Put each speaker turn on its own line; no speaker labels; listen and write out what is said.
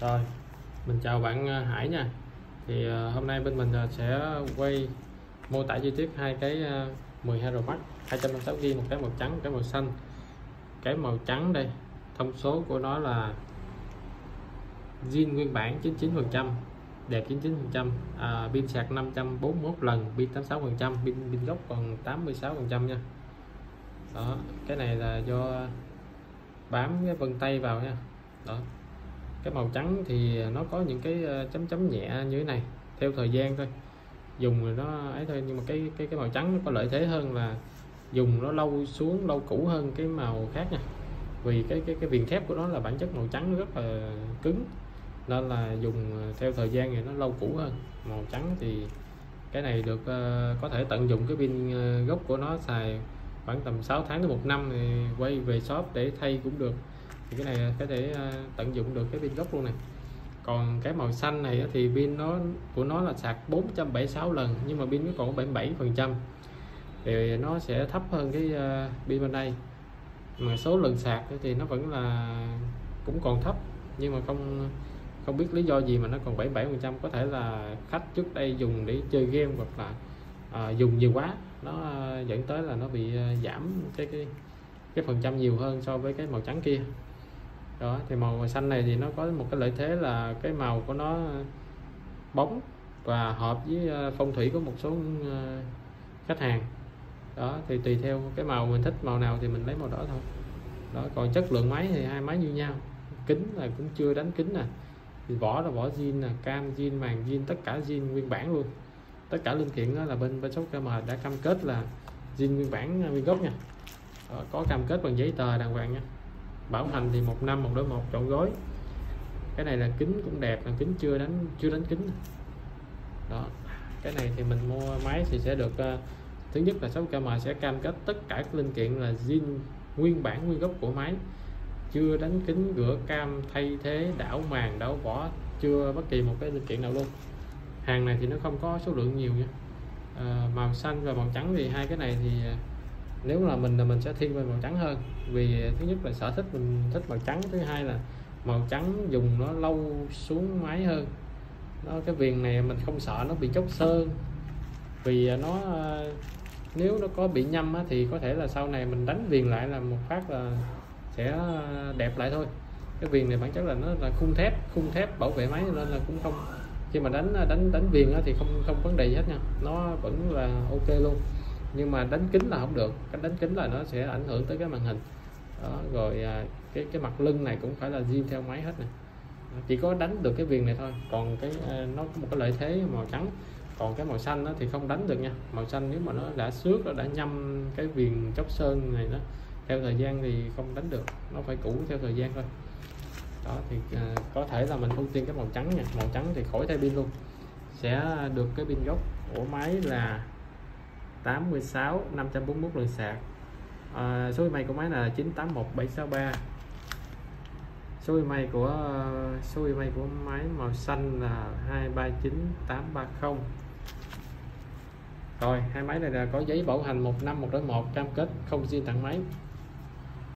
Rồi, mình chào bạn à, Hải nha. Thì à, hôm nay bên mình à, sẽ quay mô tả chi tiết hai cái 12 Pro Max 256 GB, một cái màu trắng, một cái màu xanh. Cái màu trắng đây, thông số của nó là zin nguyên bản 99%, đẹp 99%, à, pin sạc 541 lần, pin 86%, pin pin gốc còn 86% nha. Đó, cái này là do bám cái vân tay vào nha. Đó, cái màu trắng thì nó có những cái ờ, chấm chấm nhẹ như thế này theo thời gian thôi. Dùng rồi nó ấy thôi nhưng mà cái cái cái màu trắng nó có lợi thế hơn là dùng nó lâu xuống lâu cũ hơn cái màu khác nha. Vì cái cái cái viền thép của nó là bản chất màu trắng nó rất là cứng nên là dùng ờ, theo thời gian thì nó lâu cũ hơn. Màu trắng thì cái này được uh, có thể tận dụng cái pin uh, gốc của nó xài khoảng tầm 6 tháng đến một năm thì quay về shop để thay cũng được thì cái này có thể à, tận dụng được cái pin gốc luôn này. Còn cái màu xanh này thì pin nó của nó là sạc 476 lần nhưng mà pin nó còn 77 phần trăm. Thì nó sẽ thấp hơn cái à, pin bên đây. Mà số lần sạc thì nó vẫn là cũng còn thấp nhưng mà không không biết lý do gì mà nó còn 77 phần trăm. Có thể là khách trước đây dùng để chơi game hoặc là à, dùng nhiều quá. Nó à, dẫn tới là nó bị giảm cái cái cái phần trăm nhiều hơn so với cái màu trắng kia đó thì màu xanh này thì nó có một cái lợi thế là cái màu của nó bóng và hợp với ờ, phong thủy của một số ờ, khách hàng. Đó thì tùy theo cái màu mình thích màu nào thì mình lấy màu đó thôi. Đó còn chất lượng máy thì hai máy như nhau. Kính là cũng chưa đánh kính nè. Thì vỏ là vỏ zin nè cam zin màng zin tất cả zin nguyên bản luôn. Tất cả linh kiện đó là bên bên shop KM đã cam kết là zin nguyên bản nguyên gốc nha. Đó, có cam kết bằng giấy tờ đàng hoàng nha bảo hành thì một năm một đối một trọn gói. Cái này là kính cũng đẹp là kính chưa đánh chưa đánh kính. Đó cái này thì mình mua máy thì sẽ được uh, thứ nhất là 6KM sẽ cam kết tất cả các linh kiện là zin nguyên bản nguyên gốc của máy. Chưa đánh kính rửa cam thay thế đảo màng đảo vỏ chưa bất kỳ một cái linh kiện nào luôn. Hàng này thì nó không có số lượng nhiều nha. Ờ, màu xanh và màu trắng thì hai cái này thì ờ, nếu là mình là mình sẽ thiên về màu trắng hơn. Vì thứ nhất là sở thích mình thích màu trắng thứ hai là màu trắng dùng nó lâu xuống máy hơn. Nó cái viền này mình không sợ nó bị chóc sơn. Vì à, nó à, nếu nó có bị nhâm á, thì có thể là sau này mình đánh viền lại là một phát là sẽ đẹp lại thôi. Cái viền này bản chất là nó là khung thép khung thép bảo vệ máy nên là cũng không khi mà đánh à, đánh đánh viền á, thì không không vấn đề gì hết nha. Nó vẫn là ok luôn nhưng mà đánh kính là không được. Cái đánh kính là nó sẽ ảnh hưởng tới cái màn hình. Đó, rồi à, cái cái mặt lưng này cũng phải là zin theo máy hết này chỉ có đánh được cái viền này thôi. Còn cái à, nó có một cái lợi thế màu trắng. Còn cái màu xanh đó thì không đánh được nha. Màu xanh nếu mà nó đã xước nó đã nhâm cái viền chóc sơn này nó theo thời gian thì không đánh được. Nó phải cũ theo thời gian thôi. Đó thì à, có thể là mình ưu tiên cái màu trắng nha. Màu trắng thì khỏi thay pin luôn. Sẽ được cái pin gốc của máy là 86 541 lần sạc. À, số email của máy là 981763 số email của số email của máy màu xanh là 239830 rồi hai máy này là có giấy bảo hành một năm một đối một cam kết không riêng tặng máy.